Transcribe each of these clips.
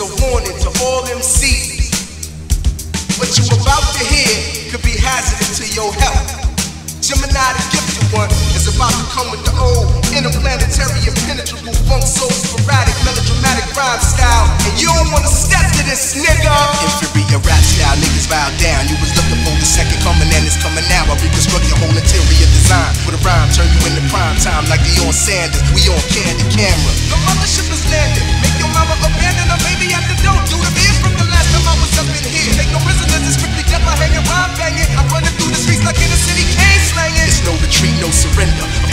a warning to all MCs. What you about to hear could be hazardous to your health. Jemini, the gifted one, is about to come with the old interplanetary impenetrable funk soul sporadic melodramatic rhyme style. And you don't wanna step to this nigga. Inferior rap style, niggas bow down. You was looking for the second coming and it's coming now. I reconstruct your whole interior design. With a rhyme, turn you into prime time like Deion Sanders. We on candid camera. The mothership is landed.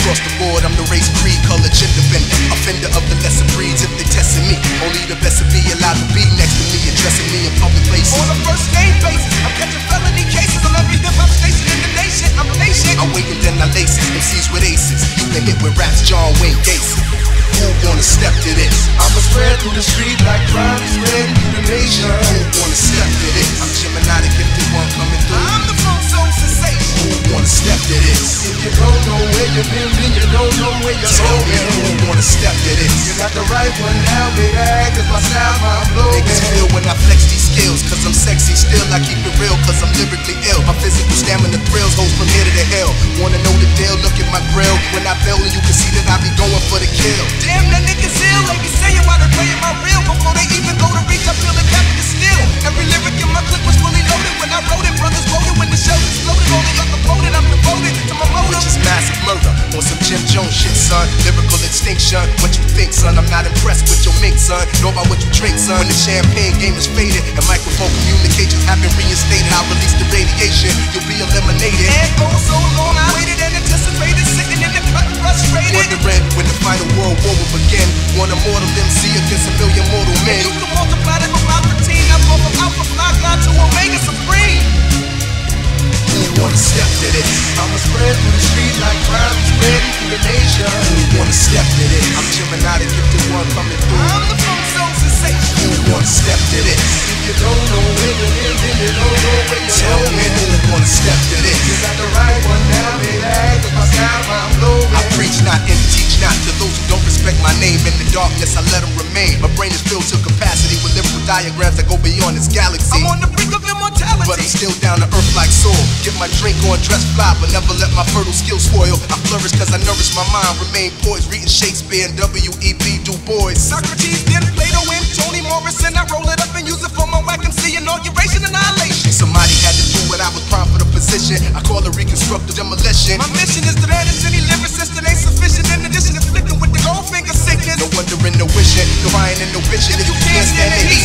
Across the board, I'm the race, creed, color, gender bender. Offender of the lesser breeds if they testing me. Only the best will be allowed to be next to me, addressing me in public places. On a first name basis, I'm catching felony cases on every hip hop station in the nation. I'm patient. I wait and then I lace it. MCs with aces. You can hit with raps, John Wayne Gacy. Who wanna step to this? I'ma spread through the street like crime where you've been, then you don't know where you're going. Who wanna step to this? You got the right one now, baby. Cause my style, my flow. Niggas feel when I flex these skills. Cause I'm sexy still. I keep it real cause I'm lyrically ill. My physical stamina thrills goes from here to the hill. Wanna know the deal? Look at my grill. When I and you can see that I be going for the kill. Son. Lyrical extinction. What you think, son? I'm not impressed with your mix, son. Know about what you drink, son. When the champagne game is faded and microphone communications have been reinstated, I release the radiation. You'll be eliminated. And for so long, I waited and anticipated, sitting in the cut, frustrated. Wondering when the final world war will begin. One immortal MC against a million mortal men. You can multiply that with step to this? I'm Jemini, the gifted one coming through. I'm the funk soul sensation. Who wanna step to this? If you don't know where you live, then you don't know where you're Tell me who wanna step to this? You got the right one now, baby. Cause my style, my flow. I preach not and teach not to those who don't respect my name. In the darkness, I let them remain. My brain is filled to capacity with lyrical diagrams that go beyond this galaxy. I'm on the still down to earth like soul. Get my drink on, dress fly, but never let my fertile skills spoil. I flourish cause I nourish my mind, remain poised, reading Shakespeare and W.E.B. Du Bois. Socrates, then Plato, and Toni Morrison. I roll it up and use it for my whack see inauguration annihilation. Somebody had to do what I was prime for the position. I call it reconstructive demolition. My mission is to banish any lyricist that ain't sufficient. In addition to flicking with the gold finger sinking. No wonder in no wishing, no crying and no vision. If you can't stand the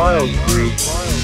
Vile Groove.